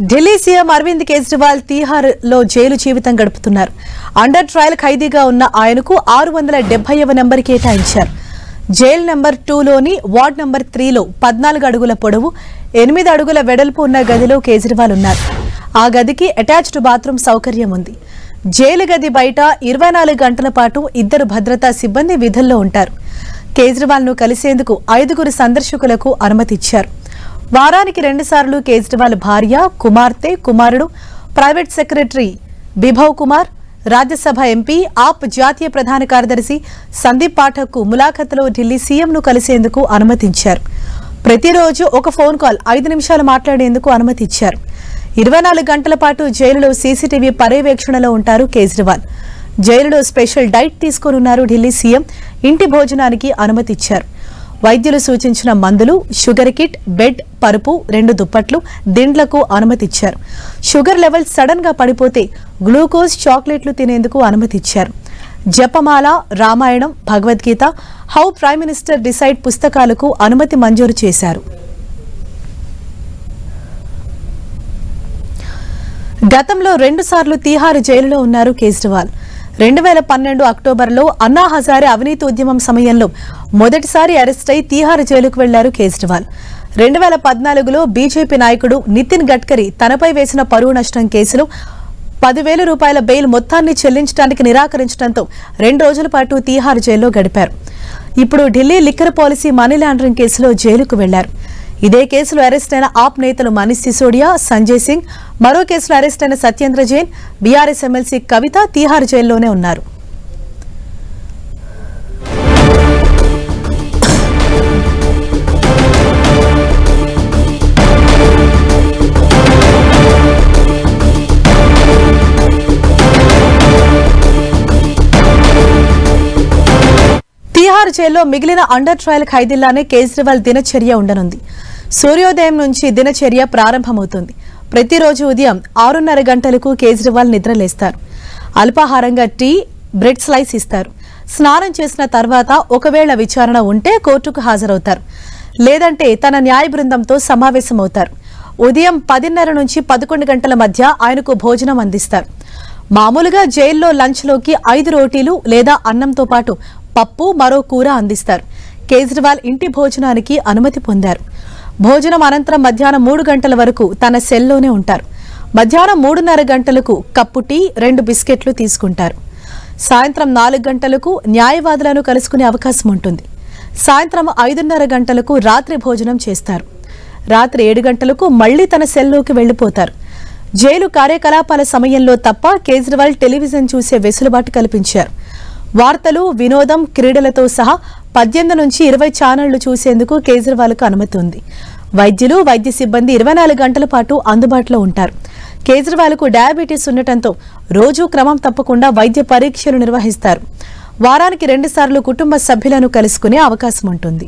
Delhi CM Arvind Kejriwal తీహార్లో jail జీవితం గడుపుతున్నారు. అండర్ ట్రయల్ ఖైదీగా ఉన్న ఆయనకు ఆరు వందల డెబ్బైవ నెంబర్ కేటాయించారు. జైల్ నెంబర్ టూలోని వార్డ్ నెంబర్ త్రీలో పద్నాలుగు అడుగుల పొడవు ఎనిమిది అడుగుల వెడల్పు ఉన్న గదిలో కేజ్రీవాల్ ఉన్నారు. ఆ గదికి అటాచ్డ్ బాత్రూమ్ సౌకర్యం ఉంది. జైలు గది బయట ఇరవై నాలుగు గంటల పాటు ఇద్దరు భద్రతా సిబ్బంది విధుల్లో ఉంటారు. కేజ్రీవాల్ను కలిసేందుకు ఐదుగురు సందర్శకులకు అనుమతిచ్చారు. వారానికి రెండుసార్లు కేజ్రీవాల్ భార్య కుమార్తె కుమారుడు private secretary Bibhav Kumar Rajya Sabha MP AAP జాతీయ ప్రధాన కార్యదర్శి సందీప్ పాఠక్ ములాఖత్లో ఢిల్లీ సీఎంను కలిసేందుకు అనుమతించారు. ప్రతిరోజు ఒక ఫోన్ కాల్ ఐదు నిమిషాలు మాట్లాడేందుకు అనుమతిచ్చారు. ఇరవై నాలుగు గంటల పాటు జైలులో సీసీటీవీ పర్యవేక్షణలో ఉంటారు కేజ్రీవాల్. జైలులో స్పెషల్ డైట్ తీసుకోనున్నారు ఢిల్లీ సీఎం. ఇంటి భోజనానికి అనుమతిచ్చారు. వైద్యులు సూచించిన మందులు షుగర్ కిట్ బెడ్ పరుపు రెండు దుప్పట్లు దిండ్లకు అనుమతిచ్చారు. షుగర్ లెవెల్ సడన్గా పడిపోతే గ్లూకోజ్ చాక్లెట్లు తినేందుకు అనుమతిచ్చారు. జపమాల Ramayana Bhagavad Gita how prime minister decide పుస్తకాలకు అనుమతి మంజూరు చేశారు. గతంలో రెండుసార్లు తీహారు జైలులో ఉన్నారు కేజ్రీవాల్. రెండు వేల పన్నెండు అక్టోబర్లో అన్నా హజారే అవినీతి ఉద్యమం సమయంలో మొదటిసారి అరెస్ట్ అయి తీహార్ జైలుకు వెళ్ళారు కేజ్రీవాల్. రెండు వేల పద్నాలుగులో బీజేపీ నాయకుడు నితిన్ గడ్కరీ తనపై వేసిన పరువు నష్టం కేసులో పదివేల రూపాయల బెయిల్ మొత్తాన్ని చెల్లించడానికి నిరాకరించడంతో రెండు రోజుల పాటు తీహార్ జైల్లో గడిపారు. ఇప్పుడు Delhi liquor policy money laundering కేసులో జైలుకు వెళ్ళారు. ఇదే కేసులో అరెస్ట్ అయిన ఆప్ నేతలు మనీష్ సిసోడియా సంజయ్ సింగ్ మరో కేసులో అరెస్ట్ అయిన సత్యేంద్ర జైన్ బీఆర్ఎస్ ఎమ్మెల్సీ కవిత తీహార్ జైల్లోనే ఉన్నారు. తీహార్ జైల్లో మిగిలిన అండర్ ట్రయల్ ఖైదీల్లానే కేజ్రీవాల్ దినచర్య ఉండనుంది. సూర్యోదయం నుంచి దినచర్య ప్రారంభమవుతుంది. ప్రతిరోజు ఉదయం ఆరున్నర గంటలకు కేజ్రీవాల్ నిద్రలేస్తారు. అల్పాహారంగా టీ బ్రెడ్ స్లైస్ ఇస్తారు. స్నానం చేసిన తర్వాత ఒకవేళ విచారణ ఉంటే కోర్టుకు హాజరవుతారు. లేదంటే తన న్యాయ బృందంతో సమావేశమవుతారు. ఉదయం పదిన్నర నుంచి పదకొండు గంటల మధ్య ఆయనకు భోజనం అందిస్తారు. మామూలుగా జైల్లో లంచ్లోకి ఐదు రోటీలు లేదా అన్నంతో పాటు పప్పు మరో కూర అందిస్తారు. కేజ్రీవాల్ ఇంటి భోజనానికి అనుమతి పొందారు. భోజనం అనంతరం మధ్యాహ్నం మూడు గంటల వరకు తన సెల్లోనే ఉంటారు. మధ్యాహ్నం మూడున్నర గంటలకు కప్పు టీ రెండు బిస్కెట్లు తీసుకుంటారు. సాయంత్రం నాలుగు గంటలకు న్యాయవాదులను కలుసుకునే అవకాశం ఉంటుంది. సాయంత్రం ఐదున్నర గంటలకు రాత్రి భోజనం చేస్తారు. రాత్రి ఏడు గంటలకు మళ్ళీ తన సెల్లోకి వెళ్ళిపోతారు జైలు కార్యకలాపాల సమయంలో తప్ప కేజ్రీవాల్ టెలివిజన్ చూసే వెసులుబాటు కల్పించారు. వార్తలు వినోదం క్రీడలతో సహా పద్దెనిమిది నుంచి ఇరవై ఛానళ్ళు చూసేందుకు కేజ్రీవాల్కు అనుమతి ఉంది. వైద్యులు వైద్య సిబ్బంది ఇరవై నాలుగు గంటల పాటు అందుబాటులో ఉంటారు. కేజ్రీవాల్కు డయాబెటీస్ ఉండటంతో రోజూ క్రమం తప్పకుండా వైద్య పరీక్షలు నిర్వహిస్తారు. వారానికి రెండుసార్లు కుటుంబ సభ్యులను కలుసుకునే అవకాశం ఉంటుంది.